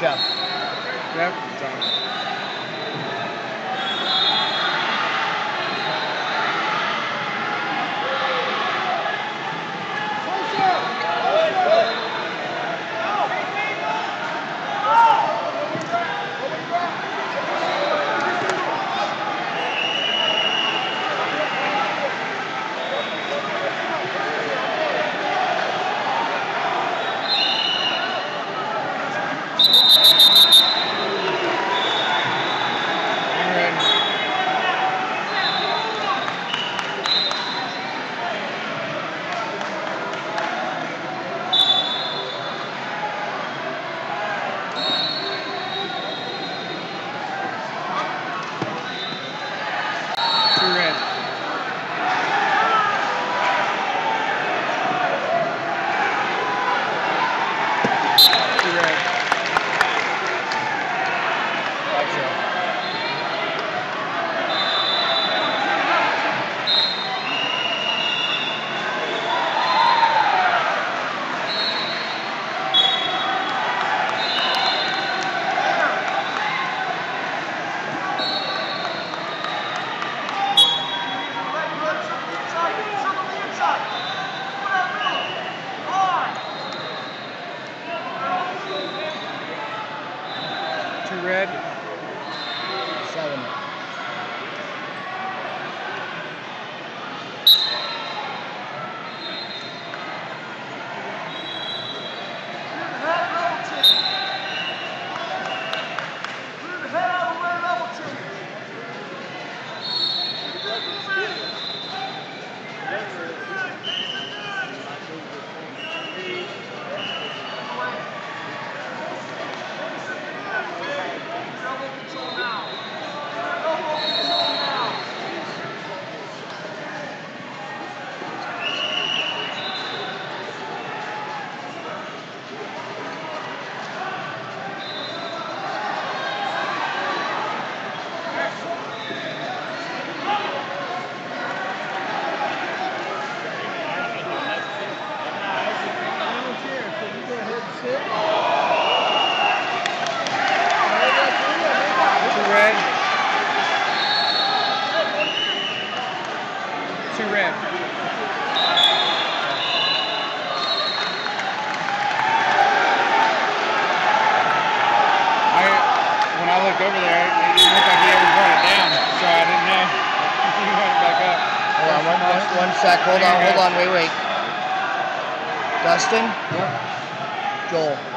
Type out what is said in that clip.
Yeah. Yep. I'm ready. Two red. Two red. Two red. Seven. Two red. Two red. I, when I looked over there, it didn't look like he ever brought it down, so I didn't know. He brought it back up. Hold on, one, one, one sec. Hold on, hold on. Wait, wait. Dustin? Joel.